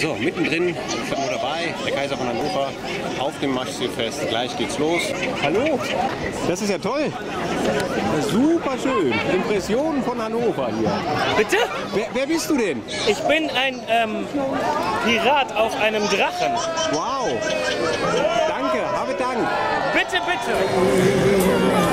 So, mittendrin, bin nur dabei, der Kaiser von Hannover auf dem Maschseefest. Gleich geht's los. Hallo, das ist ja toll. Super schön. Impressionen von Hannover hier. Bitte? Wer, wer bist du denn? Ich bin ein ähm, Pirat auf einem Drachen. Wow. Danke, habe Dank. Bitte, bitte.